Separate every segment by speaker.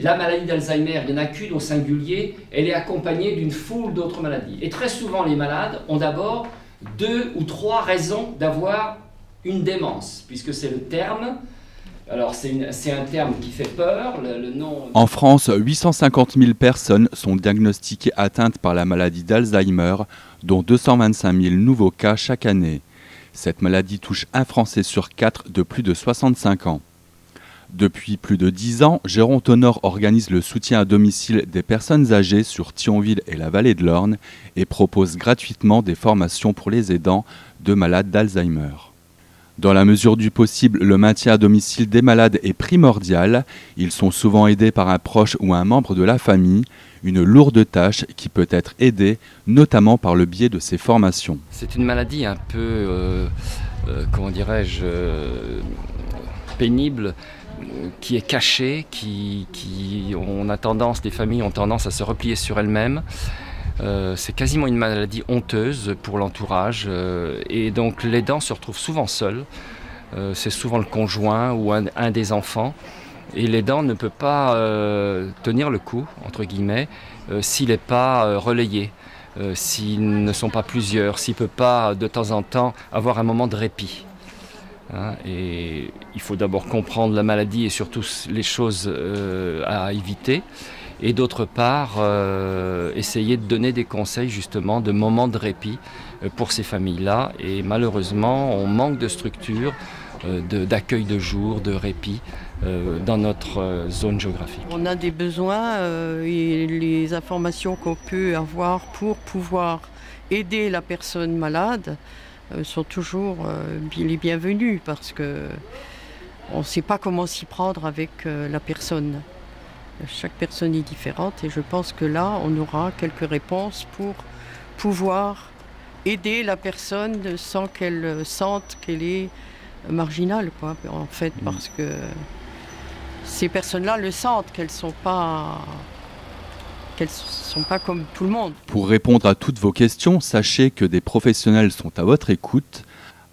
Speaker 1: La maladie d'Alzheimer, il n'y qu'une au singulier, elle est accompagnée d'une foule d'autres maladies. Et très souvent, les malades ont d'abord deux ou trois raisons d'avoir une démence, puisque c'est le terme. Alors c'est un terme qui fait peur, le, nom...
Speaker 2: En France, 850 000 personnes sont diagnostiquées atteintes par la maladie d'Alzheimer, dont 225 000 nouveaux cas chaque année. Cette maladie touche un Français sur quatre de plus de 65 ans. Depuis plus de dix ans, Gérontonor organise le soutien à domicile des personnes âgées sur Thionville et la vallée de l'Orne et propose gratuitement des formations pour les aidants de malades d'Alzheimer. Dans la mesure du possible, le maintien à domicile des malades est primordial. Ils sont souvent aidés par un proche ou un membre de la famille, une lourde tâche qui peut être aidée notamment par le biais de ces formations.
Speaker 3: C'est une maladie un peu, euh, euh, comment dirais-je, euh, pénible qui est cachée, qui, on a tendance, les familles ont tendance à se replier sur elles-mêmes. Euh, c'est quasiment une maladie honteuse pour l'entourage euh, et donc l'aidant se retrouve souvent seul. Euh, c'est souvent le conjoint ou un, un des enfants et l'aidant ne peut pas tenir le coup, entre guillemets, s'il n'est pas relayé. s'ils ne sont pas plusieurs, s'il ne peut pas de temps en temps avoir un moment de répit. Hein, et il faut d'abord comprendre la maladie et surtout les choses euh, à éviter. Et d'autre part, euh, essayer de donner des conseils justement de moments de répit euh, pour ces familles-là. Et malheureusement, on manque de structures d'accueil de, jour, de répit dans notre zone géographique.
Speaker 4: On a des besoins et les informations qu'on peut avoir pour pouvoir aider la personne malade sont toujours euh, les bienvenus parce que on ne sait pas comment s'y prendre avec euh, la personne. Chaque personne est différente et je pense que là, on aura quelques réponses pour pouvoir aider la personne sans qu'elle sente qu'elle est marginale, quoi, en fait, mm. parce que ces personnes-là le sentent, qu'elles ne sont pas qu'elles ne sont pas comme tout le monde.
Speaker 2: Pour répondre à toutes vos questions, sachez que des professionnels sont à votre écoute.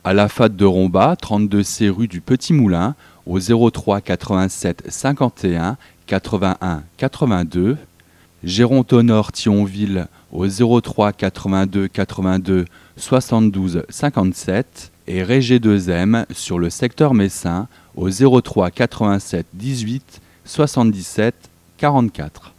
Speaker 2: À la FAD de Romba, 32C rue du Petit Moulin, au 03 87 51 81 82. Gérontonor Thionville au 03 82 82 72 57 et Régé 2M sur le secteur Messin au 03 87 18 77 44.